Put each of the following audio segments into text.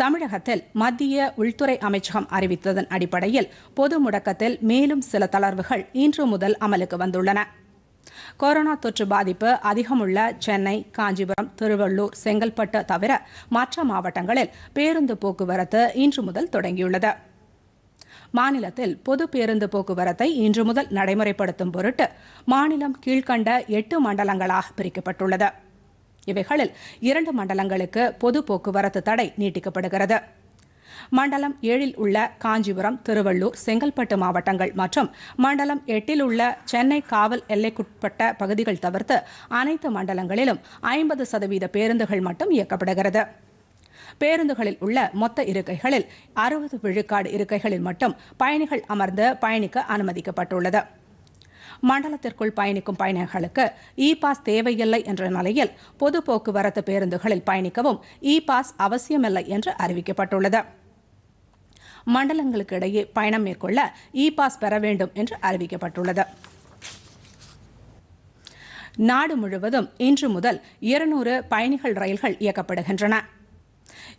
தமிழகத்தில் மத்திய உள்துறை அமைச்சகம் அறிவித்ததன் அடிப்படையில் பொது முடக்கத்தில் மேலும் சில தளர்வுகள் இன்று முதல் அமலுக்கு வந்துள்ளன. கொரோனா தொற்று பாதிப்பு அதிகமுள்ள சென்னை காஞ்சிபுரம் திருவள்ளூர் செங்கல்பட்டு தவிர மற்ற மாவட்டங்களில் பேருந்து போக்குவரத்து இன்று முதல் தொடங்கியுள்ளது. மாநிலத்தில் பொது பேருந்து போக்குவரத்தை இன்று முதல் நடைமுறைப்படுத்தும் பொருட்டு மாநிலம் கீழ்கண்ட எட்டு மண்டலங்களாக பிரிக்கப்பட்டுள்ளது. இவைகளில் இரண்டு மண்டலங்களுக்கு பொது போக்குவரத்து தடை நீட்டிக்கப்படுகிறது. மண்டலம் ஏழில் உள்ள காஞ்சிபுரம் திருவள்ளூர் செங்கல்பட்டு மாவட்டங்கள் மற்றும் மண்டலம் எட்டில் உள்ள சென்னை காவல் எல்லைக்குட்பட்ட பகுதிகள் தவிர்த்து அனைத்து மண்டலங்களிலும் ஐம்பது சதவீத பேருந்துகள் மட்டும் இயக்கப்படுகிறது. பேருந்துகளில் உள்ள மொத்த இருக்கைகளில் அறுபது விழுக்காடு இருக்கைகளில் மட்டும் பயணிகள் அமர்ந்து பயணிக்க அனுமதிக்கப்பட்டுள்ளது. மண்டலத்திற்குள் பயணிக்கும் பயணிகளுக்கு இ பாஸ் தேவையில்லை என்ற நிலையில் பொது போக்குவரத்து பேருந்துகளில் பயணிக்கவும் இ பாஸ் அவசியமில்லை என்று அறிவிக்கப்பட்டுள்ளது. மண்டலங்களுக்கு இடையே பயணம் மேற்கொள்ள இ பாஸ் பெற வேண்டும் என்று அறிவிக்கப்பட்டுள்ளது. நாடு முழுவதும் இன்று முதல் இருநூறு பயணிகள் ரயில்கள் இயக்கப்படுகின்றன.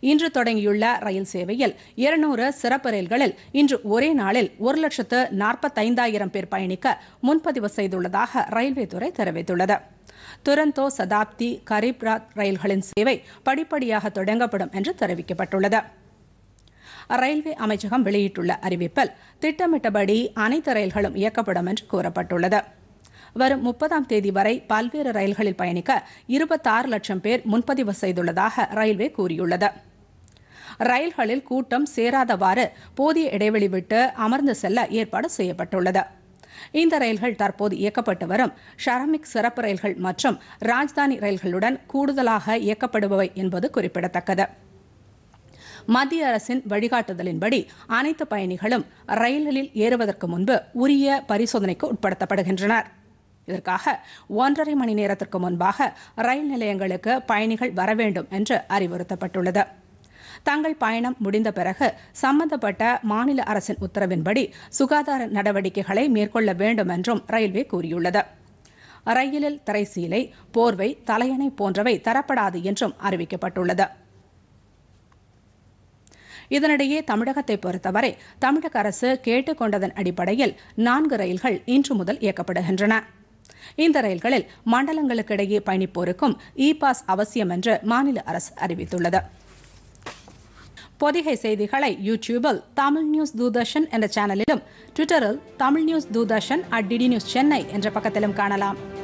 இன்று தொடங்கியுள்ள ரயில் சேவையில் இருநூறு சிறப்பு ரயில்களில் இன்று ஒரே நாளில் ஒரு லட்சத்து நாற்பத்தைந்தாயிரம் பேர் பயணிக்க முன்பதிவு செய்துள்ளதாக ரயில்வே துறை தெரிவித்துள்ளது. துரந்தோ சதாப்தி கரீப் ராத் ரயில்களின் சேவை படிப்படியாக தொடங்கப்படும் என்று தெரிவிக்கப்பட்டுள்ளது. ரயில்வே அமைச்சகம் வெளியிட்டுள்ள அறிவிப்பில் திட்டமிட்டபடி அனைத்து ரயில்களும் இயக்கப்படும் என்று கூறப்பட்டுள்ளது. வரும் முப்பதாம் தேதி வரை பல்வேறு ரயில்களில் பயணிக்க இருபத்தாறு லட்சம் பேர் முன்பதிவு செய்துள்ளதாக ரயில்வே கூறியுள்ளது. ரயில்களில் கூட்டம் சேராதவாறு போதிய இடைவெளி விட்டு அமர்ந்து செல்ல ஏற்பாடு செய்யப்பட்டுள்ளது. இந்த ரயில்கள் தற்போது இயக்கப்பட்டு வரும் ஷரமிக் சிறப்பு ரயில்கள் மற்றும் ராஜ்தானி ரயில்களுடன் கூடுதலாக இயக்கப்படுபவை என்பது குறிப்பிடத்தக்கது. மத்திய அரசின் வழிகாட்டுதலின்படி அனைத்து பயணிகளும் ரயில்களில் ஏறுவதற்கு முன்பு உரிய பரிசோதனைக்கு உட்படுத்தப்படுகின்றனர். இதற்காக ஒன்றரை மணி நேரத்திற்கு முன்பாக ரயில் நிலையங்களுக்கு பயணிகள் வர வேண்டும் என்று அறிவுறுத்தப்பட்டுள்ளது. தங்கள் பயணம் முடிந்த பிறகு சம்பந்தப்பட்ட மாநில அரசின் உத்தரவின்படி சுகாதார நடவடிக்கைகளை மேற்கொள்ள வேண்டும் என்றும் ரயில்வே கூறியுள்ளது. ரயிலில் திரைசீலை போர்வை தலையணை போன்றவை தரப்படாது என்றும் அறிவிக்கப்பட்டுள்ளது. இதனிடையே தமிழகத்தை பொறுத்தவரை தமிழக அரசு கேட்டுக்கொண்டதன் அடிப்படையில் நான்கு ரயில்கள் இன்று முதல் இயக்கப்படுகின்றன. இந்த ரயில்களில் மண்டலங்களுக்கு இடையே பயணிப்போருக்கும் இ பாஸ் அவசியம் என்று மாநில அரசு அறிவித்துள்ளது. பொதிகை செய்திகளை யூடியூபில் தமிழ் நியூஸ் தூர்தர்ஷன் என்ற சேனலிலும் ட்விட்டரில் Tamil news Doordarshan at DD news Chennai என்ற பக்கத்திலும் காணலாம்.